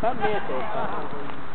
Exatamente, cara.